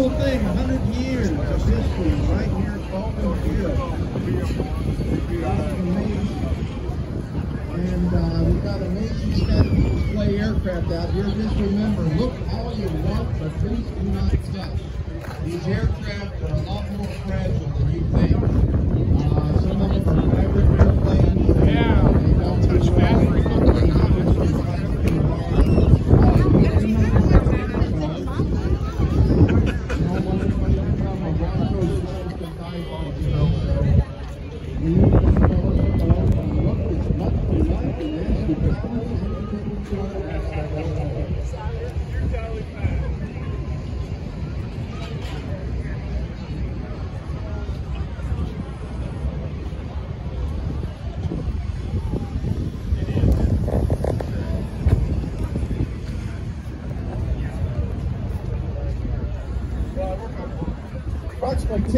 Cool thing, 100 years of history right here at Bowman Field. And uh, we've got amazing static display aircraft out here. Just remember, look all you want, but please do not touch. These aircraft are a lot more fragile than you think. Uh, some of them are hybrid airplanes. Yeah, They don't touch battery.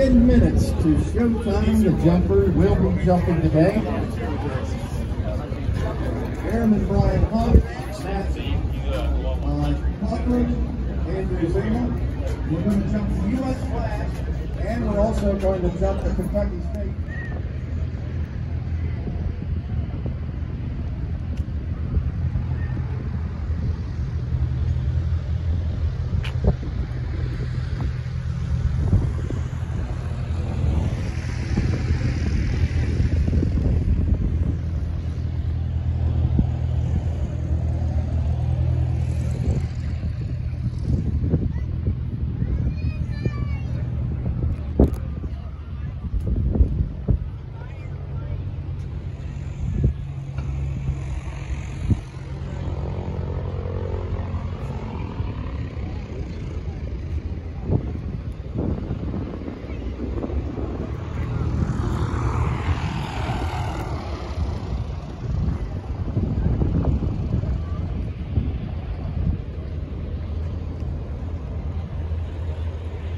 10 minutes to showtime. The jumper will be jumping today. Airman Brian Hunt, Matt uh, Cochran, Andrew Zima. We're going to jump the U.S. flag, and we're also going to jump the Kentucky State.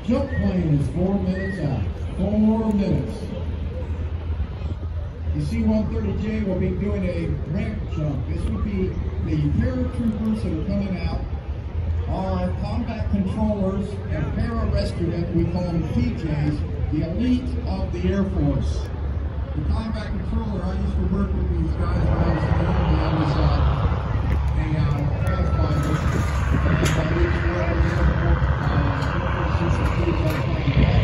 Jump plane is four minutes out. Four minutes. The C-130J will be doing a ramp jump. This would be the paratroopers that are coming out. Our combat controllers and para-rescue, we call them PJs, the elite of the Air Force. The combat controller, I used to work with these guys when I was in the Army. I uh, a uh, pathfinder. And I used to work with some Thank you.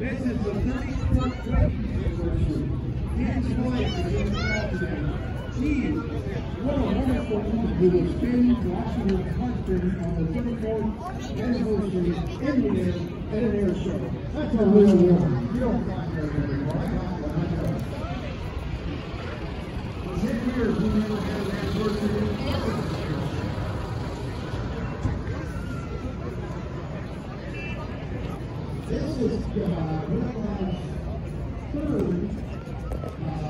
This is the 31st wedding anniversary. His wife is in the crowd today. Geez, what a wonderful month we will spend watching your husband on the 34th anniversary in the air at air show. That's a real one. You don't find that anymore. Ten years we never had an anniversary. This is uh, third uh,